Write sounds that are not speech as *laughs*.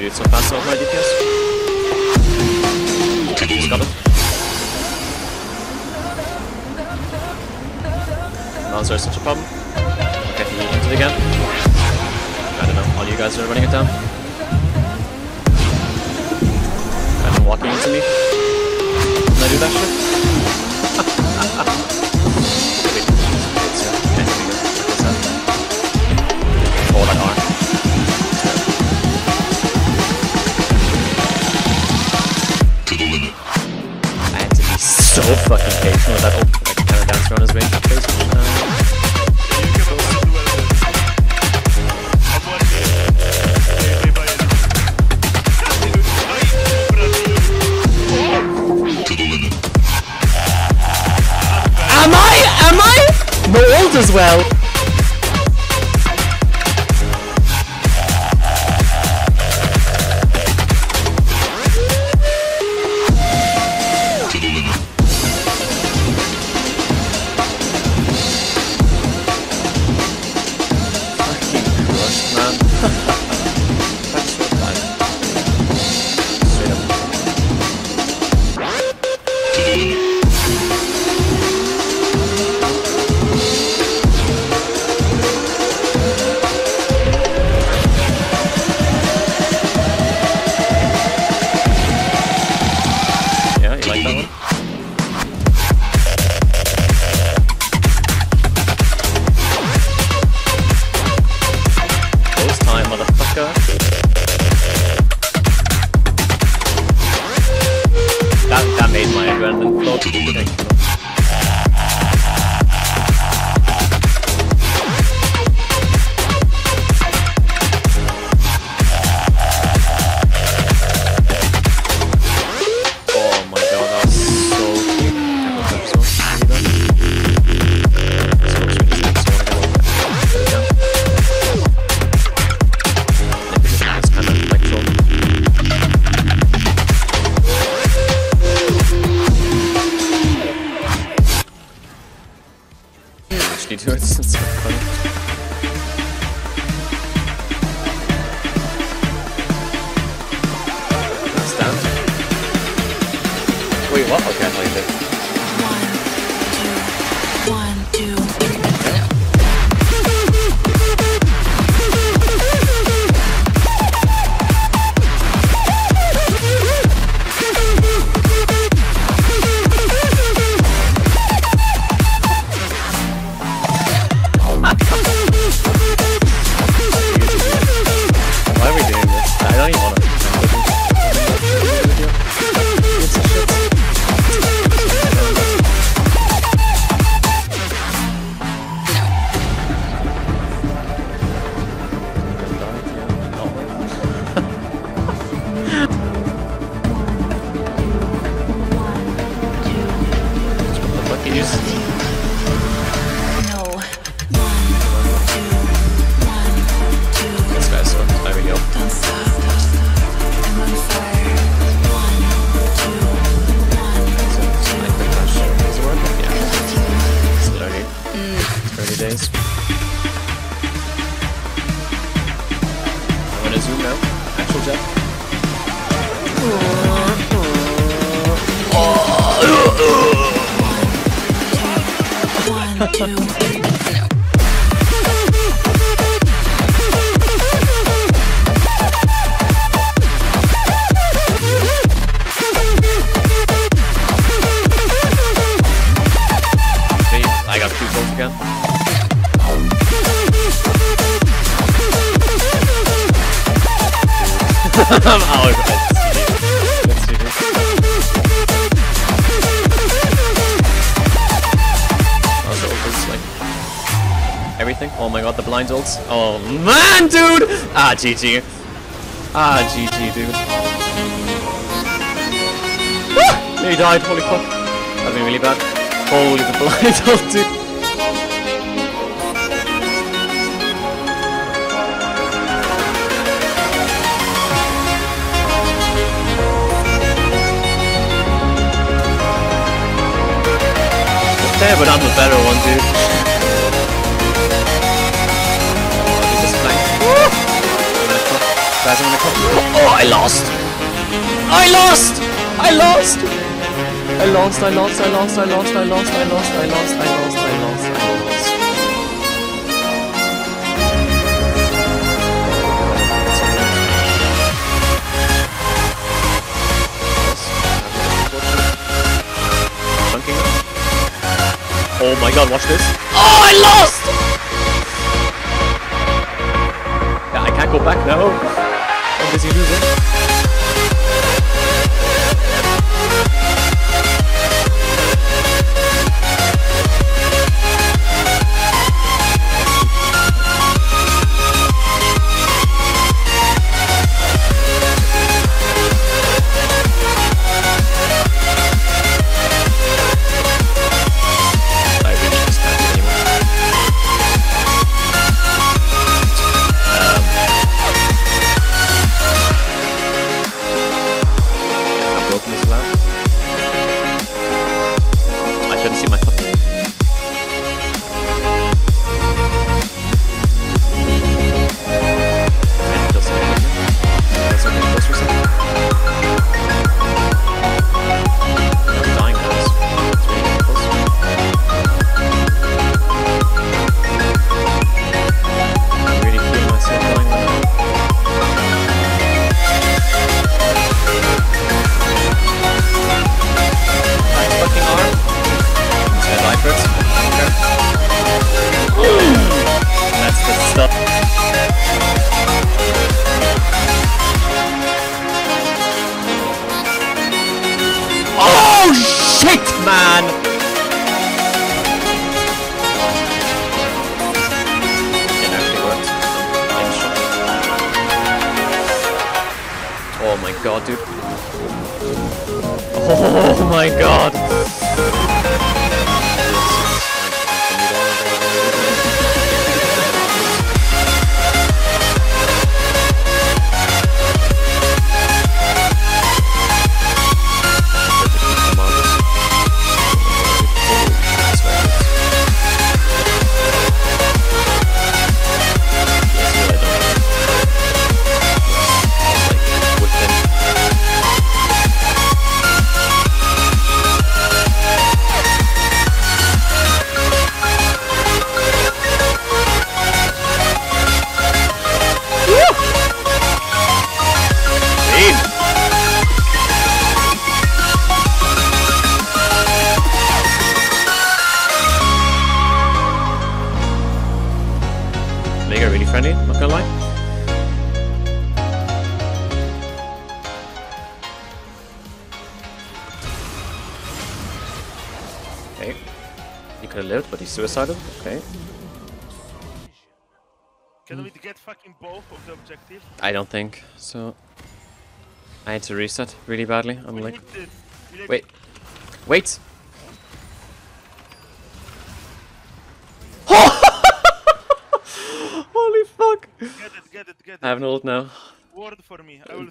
We did some fast over my DPS. He's got it. Monster is such a problem. Okay, he entered again. I don't know, all you guys are running it down. And then walking into me. Can I do that shit? So fucking with that open, like, kind of dance around his. Uh, Am I? Am I? No old as well. Actually do it. Stand. Wait, what? Okay, I thought you gonna zoom now. Actual jet. one, two, three. Like *laughs* everything. Oh my god, the blind ults. Oh man, dude! Ah, GG. Ah, GG, dude. He died, holy fuck. That'd be really bad. Holy the *laughs* blind ult, dude. Fair, but I'm the better one, dude. Oh, I did this flank. Woo! guys are gonna come. Oh, I lost! I lost! I lost! I lost, I lost, I lost, I lost, I lost, I lost, I lost, I lost, I lost, I lost. Oh my god, watch this. Oh, I lost! Yeah, I can't go back now. I'm busy losing. God, dude. *laughs* Oh my god. Could have lived, but he's suicidal. Okay. Can we get fucking both of the objectives? I don't think so. I had to reset really badly. I'm We like, need this. We need wait, wait. *laughs* *laughs* Holy fuck! Get it, get it, get it. I have an ult now. Word for me. I will